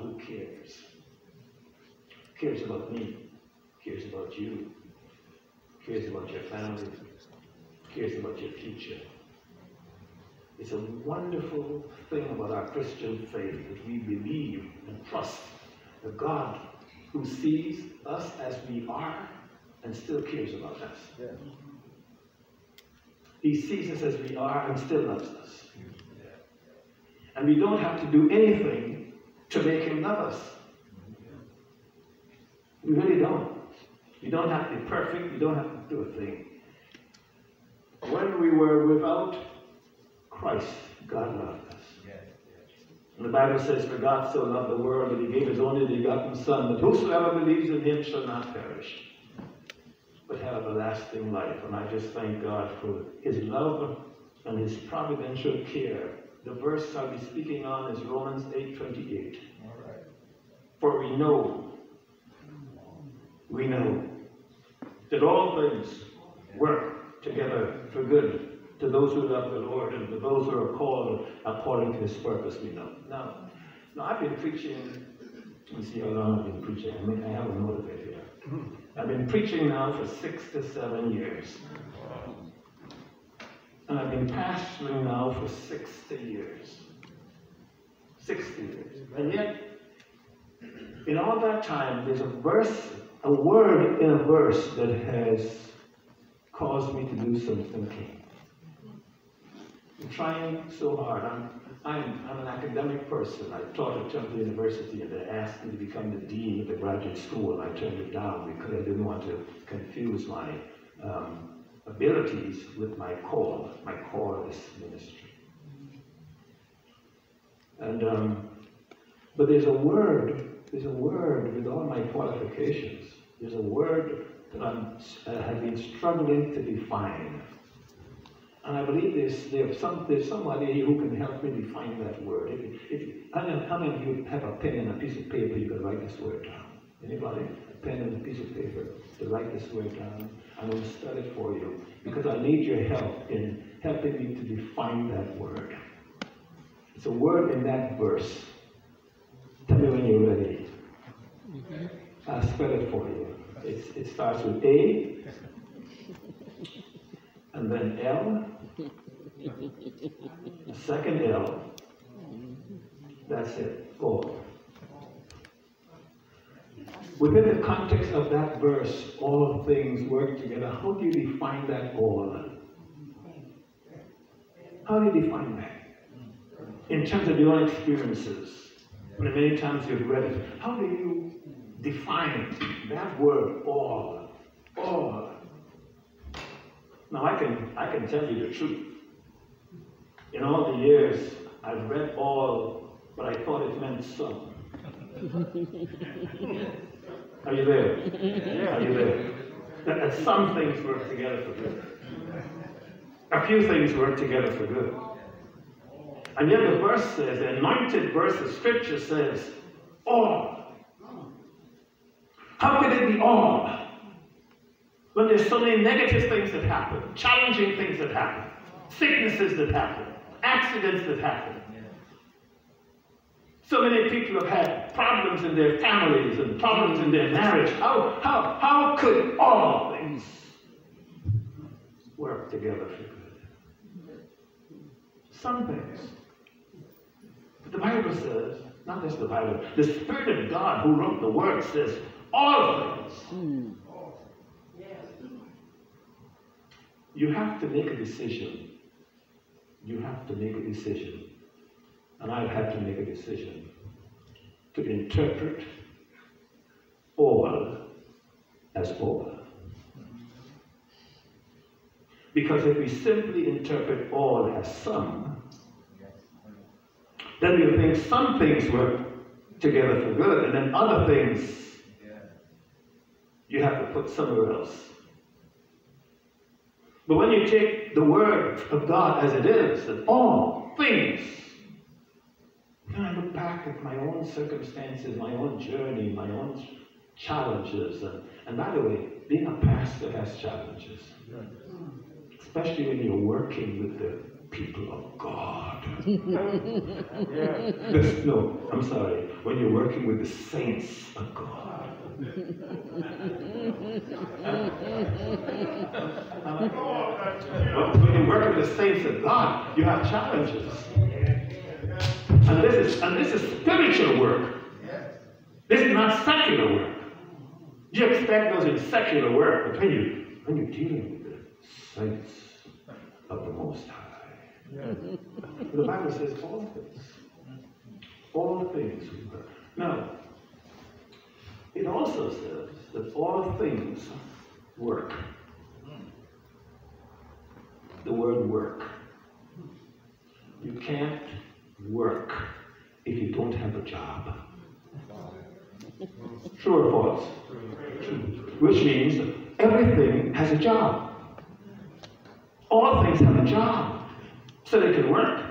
who cares. Cares about me, cares about you, cares about your family, cares about your future. It's a wonderful thing about our Christian faith that we believe and trust a God who sees us as we are and still cares about us. Yeah. He sees us as we are and still loves us. And we don't have to do anything to make him love us. We really don't. You don't have to be perfect. You don't have to do a thing. When we were without Christ, God loved us. And the Bible says, For God so loved the world that he gave his only begotten Son, that whosoever believes in him shall not perish, but have everlasting life. And I just thank God for his love and his providential care. The verse I'll be speaking on is Romans 8:28. For we know, we know that all things work together for good to those who love the Lord and to those who are called according to his purpose, we know. Now, now I've been preaching, you see how long I've been preaching. I mean, I have a motivator here. I've been preaching now for six to seven years. And I've been pastoring now for 60 years. 60 years. And yet, in all that time, there's a verse, a word in a verse that has caused me to do some thinking. I'm trying so hard. I'm, I'm, I'm an academic person. I taught at Temple University and they asked me to become the dean of the graduate school and I turned it down because I didn't want to confuse my um, abilities with my call, my call this ministry. And, um, but there's a word, there's a word with all my qualifications. There's a word that I'm, uh, have been struggling to define. And I believe there's, there's, some, there's somebody who can help me define that word. If, if, how, many, how many of you have a pen and a piece of paper you can write this word down? Anybody? Pen and a piece of paper to write this word down? I'm going to spell it for you because I need your help in helping me to define that word. It's a word in that verse. Tell me when you're ready. I'll spell it for you. It's, it starts with A, and then L, second L, that's it, all. Within the context of that verse, all things work together. How do you define that all? How do you define that? In terms of your experiences, when many times you've read it, how do you define that word all? All. Now I can I can tell you the truth. In all the years I've read all, but I thought it meant some. Are you there? Yeah. Are you there? Some things work together for good. A few things work together for good. And yet the verse says, the anointed verse of Scripture says, all. How could it be all? When there's so many negative things that happen, challenging things that happen, sicknesses that happen, accidents that happen. So many people have had problems in their families and problems in their marriage. How, how, how could all things work together for good? Some things. But the Bible says, not just the Bible, the Spirit of God who wrote the Word says, all things. You have to make a decision. You have to make a decision. And I've had to make a decision to interpret all as all. Because if we simply interpret all as some, then we think some things work together for good, and then other things you have to put somewhere else. But when you take the word of God as it is, that all things, then I look back at my own circumstances, my own journey, my own challenges. And, and by the way, being a pastor has challenges. Especially when you're working with the people of God. yeah. No, I'm sorry. When you're working with the saints of God. when you work with the saints of God, you have challenges. And this is and this is spiritual work. This is not secular work. You expect those in secular work, but when you when you're dealing with the saints of the Most High, the Bible says all things, all things work. Now, it also says that all things work. The word work. You can't work if you don't have a job. True or false? Which means everything has a job. All things have a job so they can work.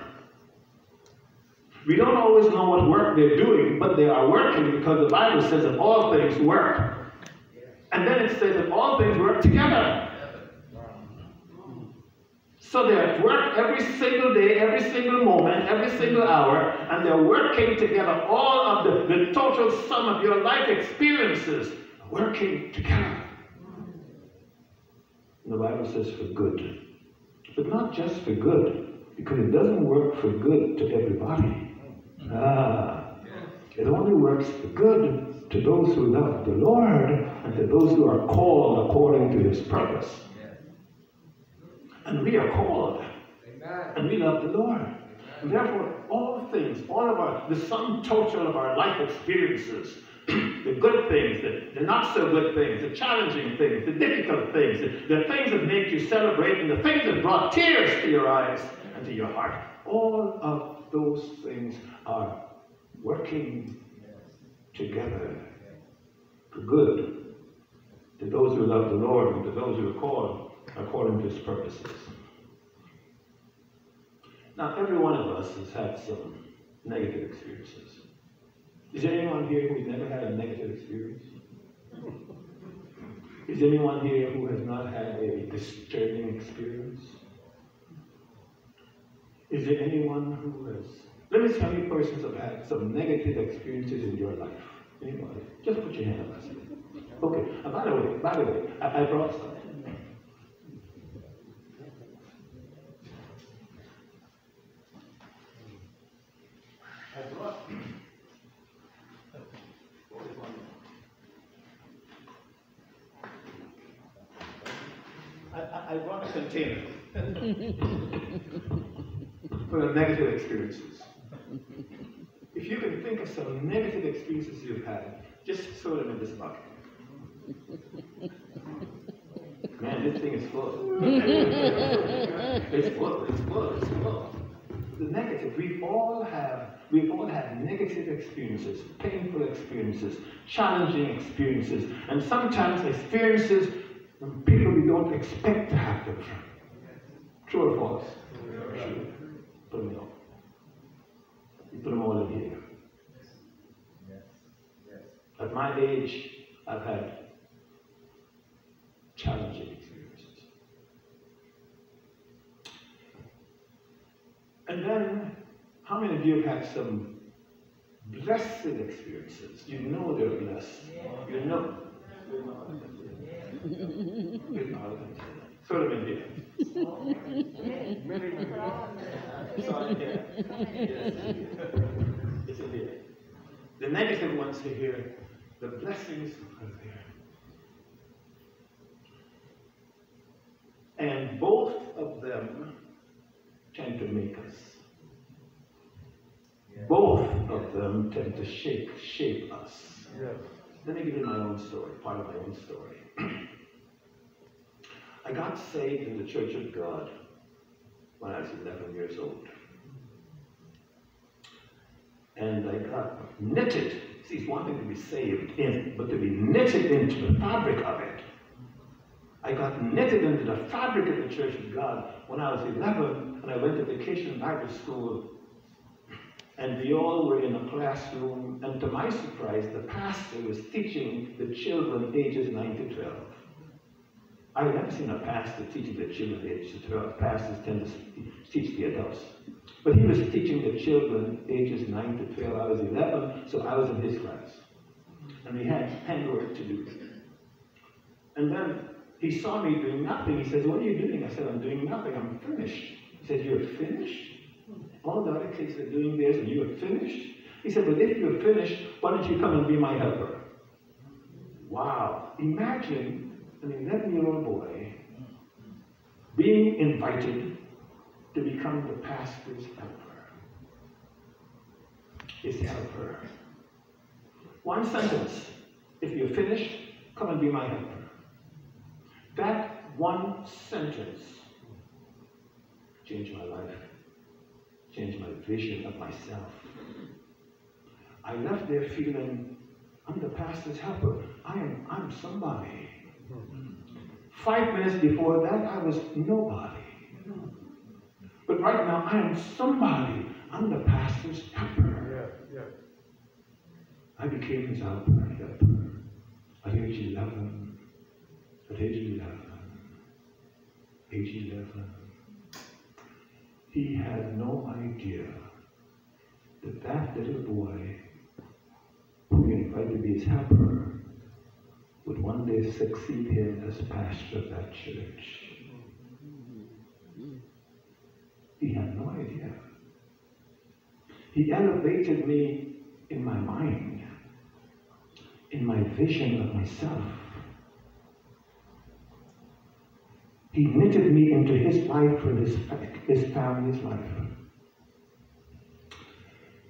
We don't always know what work they're doing, but they are working because the Bible says that all things work. And then it says that all things work together. So they're at work every single day, every single moment, every single hour, and they're working together. All of the, the total sum of your life experiences working together. And the Bible says for good. But not just for good, because it doesn't work for good to everybody. Ah, it only works for good to those who love the Lord and to those who are called according to his purpose. And we are called. Amen. And we love the Lord. And therefore, all things, all of our, the sum total of our life experiences, the good things, the, the, not so good things, the challenging things, the difficult things, the, the things that make you celebrate, and the things that brought tears to your eyes and to your heart, all of those things are working together for good to those who love the Lord and to those who are called according to his purposes. Now, every one of us has had some negative experiences. Is there anyone here who's never had a negative experience? Is anyone here who has not had a disturbing experience? Is there anyone who has? Let me see how many persons have had some negative experiences in your life. Anybody? Just put your hand up. Okay. Uh, by the way, by the way, I, I brought some. I brought a container for the negative experiences. If you can think of some negative experiences you've had, just throw them in this bucket. Man, this thing is full. it's full, it's full, it's full. The negative, we all have, we've all had negative experiences, painful experiences, challenging experiences, and sometimes experiences people we don't expect to happen. True or false? True. Put them all. You put them all in here. At my age, I've had challenging experiences. And then, how many of you have some blessed experiences? You know they're blessed. You know. Sort of in here. It's in here. The negative ones are here. The blessings are there. And both of them tend to make us. Both of them tend to shape shape us. Let me give you my own story, part of my own story. I got saved in the Church of God when I was 11 years old. And I got knitted. See, it's one thing to be saved in, but to be knitted into the fabric of it. I got knitted into the fabric of the Church of God when I was 11 and I went to vacation Bible school and we all were in a classroom, and to my surprise, the pastor was teaching the children ages 9 to 12. I've never seen a pastor teaching the children age 12. Pastors tend to teach the adults. But he was teaching the children ages 9 to 12. I was 11, so I was in his class. And we had handwork to do. And then he saw me doing nothing. He says, What are you doing? I said, I'm doing nothing. I'm finished. He said, You're finished? All the other kids are doing this and you're finished? He said, But if you're finished, why don't you come and be my helper? Wow. Imagine an 11 year old boy being invited to become the pastor's helper. His helper. One sentence. If you're finished, come and be my helper. That one sentence changed my life, changed my vision of myself. I left there feeling I'm the pastor's helper. I am I'm somebody. Five minutes before that, I was nobody. But right now, I am somebody. I'm the pastor's helper. Yeah, yeah. I became his helper, helper at age 11. At age 11. Age 11. He had no idea that that little boy who he invited to be his helper would one day succeed him as pastor of that church. He had no idea. He elevated me in my mind, in my vision of myself. He knitted me into his life and his, his family's life.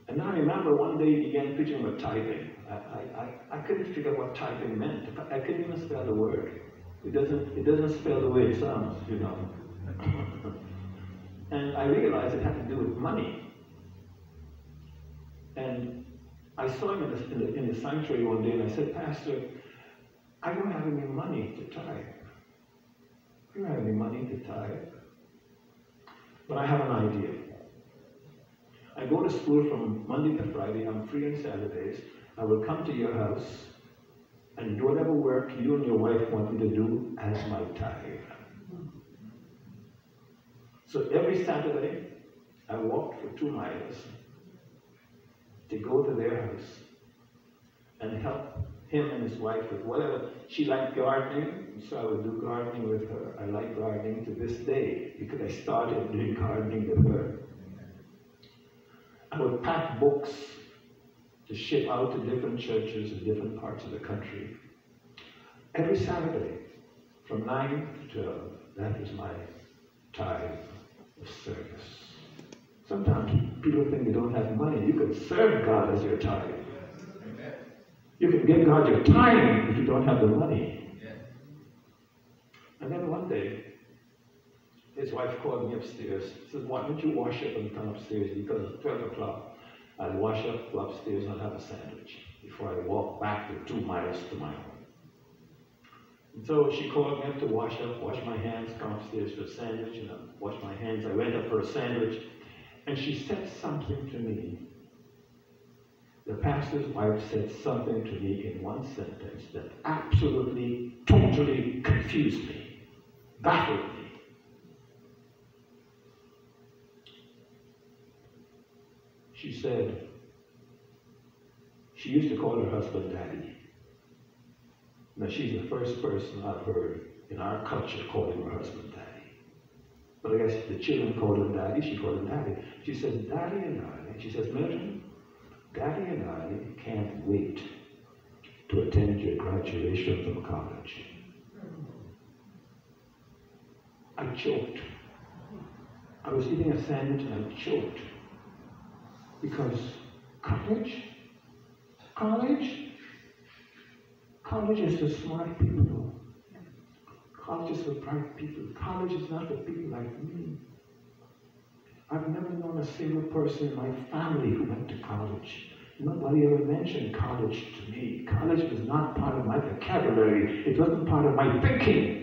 And I remember one day he began preaching about tithing. I, I, I, couldn't figure out what tithing meant. I couldn't even spell the word. It doesn't, it doesn't spell the way it sounds, you know. and I realized it had to do with money. And I saw him in the, in the, in the sanctuary one day and I said, Pastor, I don't have any money to tithe. I don't have any money to tithe. But I have an idea. I go to school from Monday to Friday. I'm free on Saturdays. I will come to your house and do whatever work you and your wife want me to do as my tithe. So every Saturday, I walked for two miles to go to their house and help him and his wife with whatever. She liked gardening, so I would do gardening with her. I like gardening to this day because I started doing gardening with her. I would pack books to ship out to different churches in different parts of the country. Every Saturday, from 9 to 12, that was my time of service. Sometimes people think they don't have money. You can serve God as your tithe. You can give God your time if you don't have the money. And then one day, his wife called me upstairs. She Said, Why don't you wash up and come upstairs? Because it's 12 o'clock. I'll wash up, go upstairs, and have a sandwich before I walk back the two miles to my home. And so she called me up to wash up, wash my hands, come upstairs for a sandwich, and I wash my hands. I went up for a sandwich, and she said something to me. The pastor's wife said something to me in one sentence that absolutely, totally confused me, baffled me. She said, she used to call her husband daddy. Now, she's the first person I've heard in our culture calling her husband daddy. But I guess the children called him daddy, she called him daddy. She says, Daddy and I, she says, Milton, Daddy and I can't wait to attend your graduation from college. I choked. I was eating a sandwich and I choked. Because college? College? College is for smart people. College is for bright people. College is not for people like me. I've never known a single person in my family who went to college. Nobody ever mentioned college to me. College was not part of my vocabulary. It wasn't part of my thinking.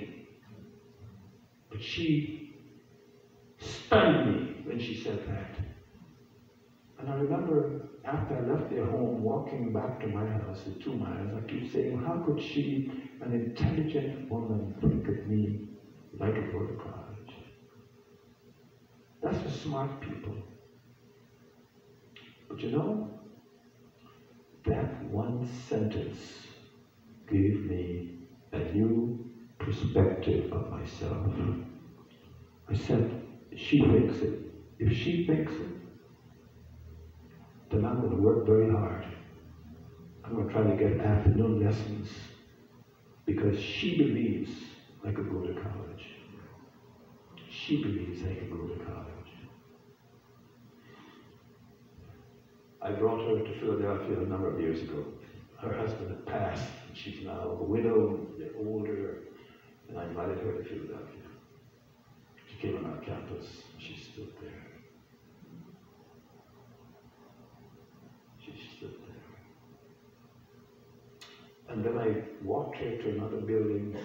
But she stunned me when she said that. And I remember after I left their home, walking back to my house, the two miles, I keep saying, how could she, an intelligent woman, think of me like a college? That's for smart people. But you know, that one sentence gave me a new perspective of myself. I said, she thinks it. If she thinks it, then I'm going to work very hard. I'm going to try to get afternoon lessons because she believes I could go to college. She believes I could go to college. I brought her to Philadelphia a number of years ago. Her husband had passed. And she's now a widow. They're older. And I invited her to Philadelphia. She came on our campus. She stood there. She stood there. And then I walked her to another building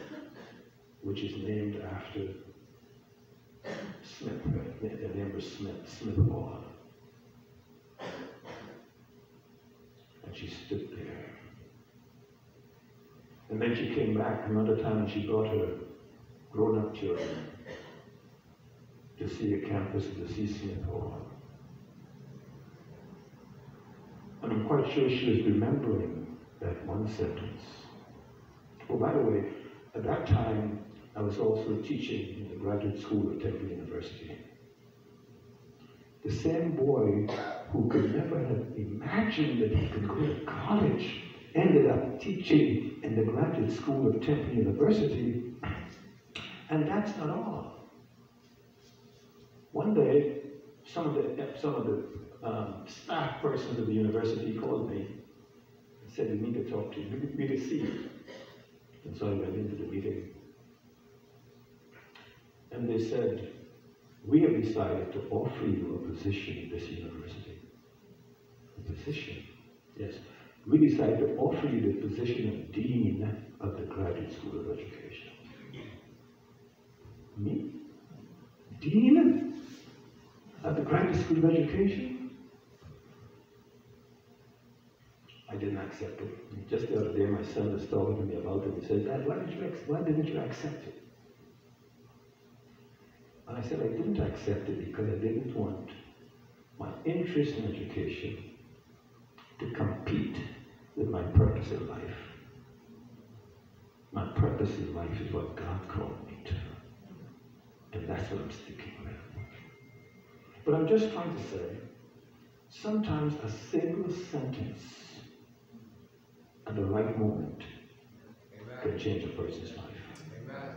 which is named after Smith. Her name was Smith, Smith Hall. She stood there. And then she came back another time and she brought her grown up children to see a campus see Smith Hall. And I'm quite sure she was remembering that one sentence. Oh, by the way, at that time, I was also teaching in the graduate school at Temple University. The same boy who could never have imagined that he could go to college ended up teaching in the graduate school of Temple University. And that's not all. One day, some of the, some of the um, staff persons of the university called me and said, We need to talk to you, we need to see you. And so I went into the meeting. And they said, We have decided to offer you a position in this university. A position? Yes. We decided to offer you the position of Dean of the Graduate School of Education. Me? Dean of the Graduate School of Education? I didn't accept it. Just the other day, my son was talking to me about it. He said, Dad, why didn't you, why didn't you accept it? And I said, I didn't accept it because I didn't want my interest in education to compete with my purpose in life. My purpose in life is what God called me to. And that's what I'm sticking with. But I'm just trying to say, sometimes a single sentence at the right moment Amen. can change a person's life. Amen.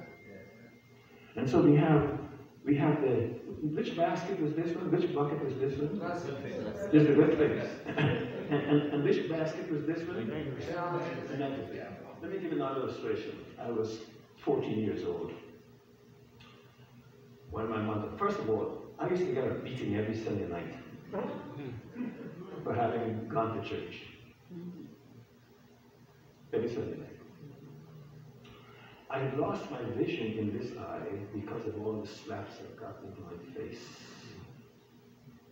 And so we have we have the which basket was this one? Which bucket was this one? This is the good things. and, and, and, which basket was this one? Let me give you another illustration. I was 14 years old. When my mother, first of all, I used to get a beating every Sunday night for having gone to church. Every Sunday night. I had lost my vision in this eye because of all the slaps I got into my face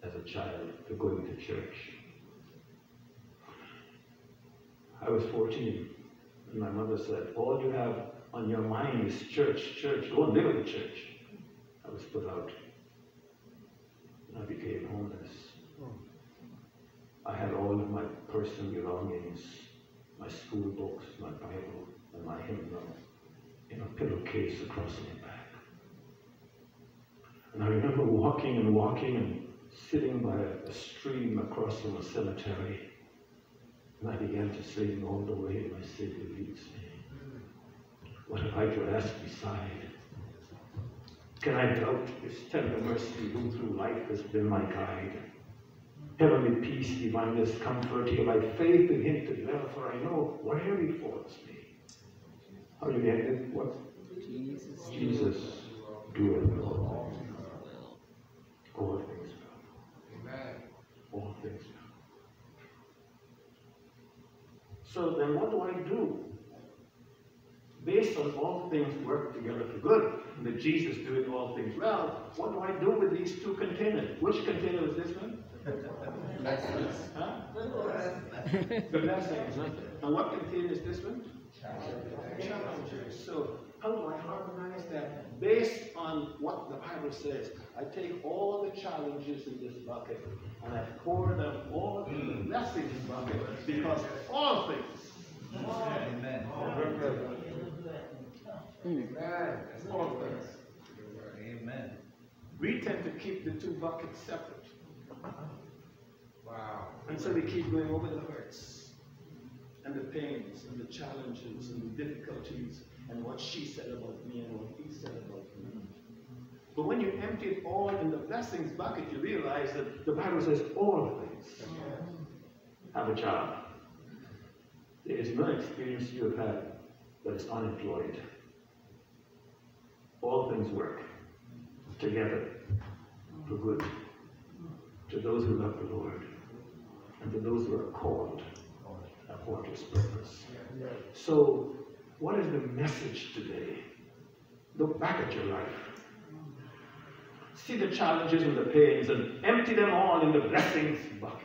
as a child for going to church. I was 14, and my mother said, All you have on your mind is church, church. Go and live in the church. I was put out. And I became homeless. I had all of my personal belongings, my school books, my Bible, and my hymnal in a pillowcase across my back. And I remember walking and walking and sitting by a stream across from a cemetery. And I began to sing all the way my Savior leads me. What have I to ask beside? Can I doubt His tender mercy who through life has been my guide? Heavenly peace, divinest comfort, hear my faith in Him to dwell, for I know wherever He follows me. How do you get it? What? Jesus. Jesus doeth all things well. All things well. Amen. All things well. So then what do I do? Based on all things work together for good, and that Jesus doeth all things well, what do I do with these two containers? Which container is this one? huh? the blessings. And what contains this one? Challenges. So how do I harmonize that? Based on what the Bible says, I take all the challenges in this bucket and I pour them all in the mm. blessings bucket because all things. Amen. Amen. All things. Amen. We tend to keep the two buckets separate. Wow. And so we keep going over the hurts and the pains and the challenges and the difficulties and what she said about me and what he said about me. But when you empty it all in the blessings bucket, you realize that the Bible says all things have a job. There is no experience you have had that is unemployed. All things work together for good to those who love the Lord and to those who are called according to his purpose. So, what is the message today? Look back at your life. See the challenges and the pains and empty them all in the blessings bucket.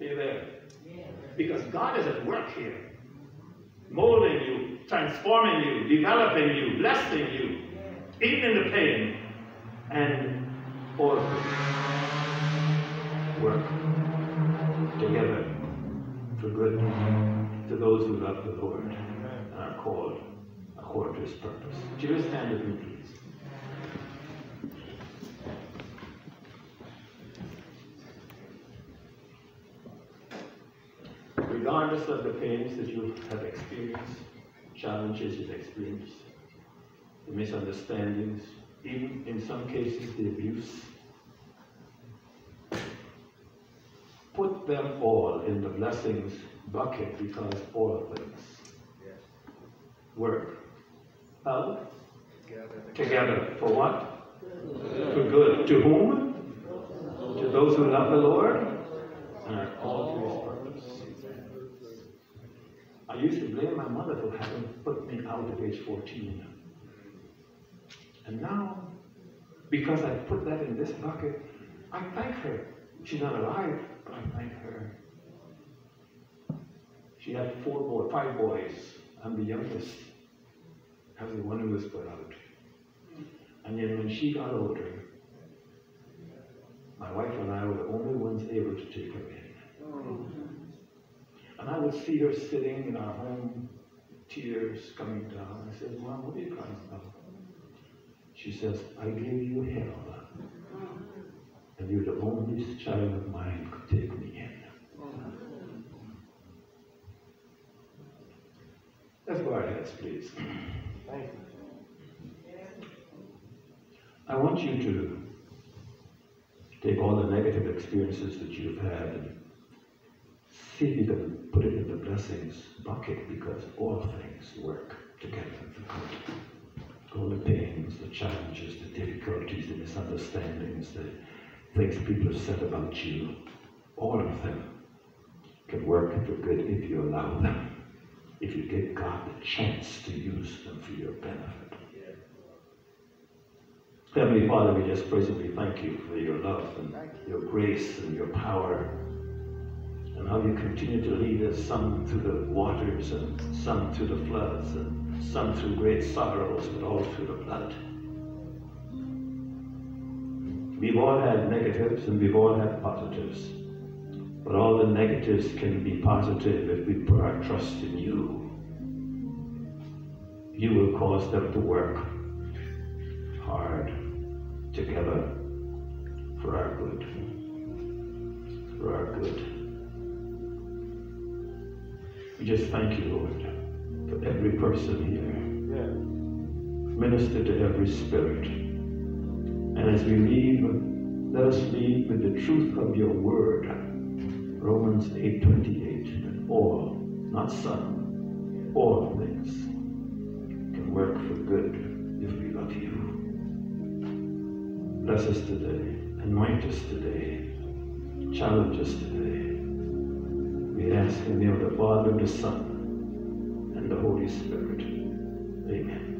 Are you there? Because God is at work here, molding you, transforming you, developing you, blessing you, even in the pain and all work together for good to those who love the Lord and are called according to his purpose. Would you stand with me, please? Regardless of the pains that you have experienced, challenges you've experienced, the misunderstandings, even in some cases the abuse, them all in the blessings bucket because all things work out together for what? For good. To whom? To those who love the Lord and are called to his purpose. I used to blame my mother for having put me out at age 14. And now, because I put that in this bucket, I thank her. She's not alive, I thank her. She had four boys, five boys. I'm the youngest. I was the one who was put out. And then when she got older, my wife and I were the only ones able to take her in. And I would see her sitting in our home, tears coming down. I said, Mom, what are you crying about? She says, I gave you hell. And you're the only child of mine who could take me in. Let's our heads, please. Thank you. I want you to take all the negative experiences that you've had and see if you can put it in the blessings bucket because all things work together for good. All the pains, the challenges, the difficulties, the misunderstandings, the things people have said about you, all of them can work for good if you allow them if you give God the chance to use them for your benefit. Heavenly Father, we just praise and we thank you for your love and your grace and your power and how you continue to lead us, some through the waters and some through the floods and some through great sorrows, but all through the blood. We've all had negatives and we've all had positives. But all the negatives can be positive if we put our trust in you. You will cause them to work hard together for our good. For our good. We just thank you, Lord, for every person here. Yeah. Minister to every spirit. And as we leave, let us leave with the truth of your word. Romans 8.28, that all, not some, all things can work for good if we love you. Bless us today, anoint us today, challenge us today. We ask in the name of the Father, the Son, and the Holy Spirit. Amen. Amen.